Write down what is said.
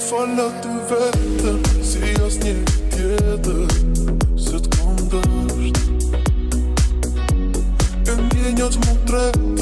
falla ty vetë Si as një tjetër Se t'kom dësht E një një më tretë